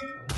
you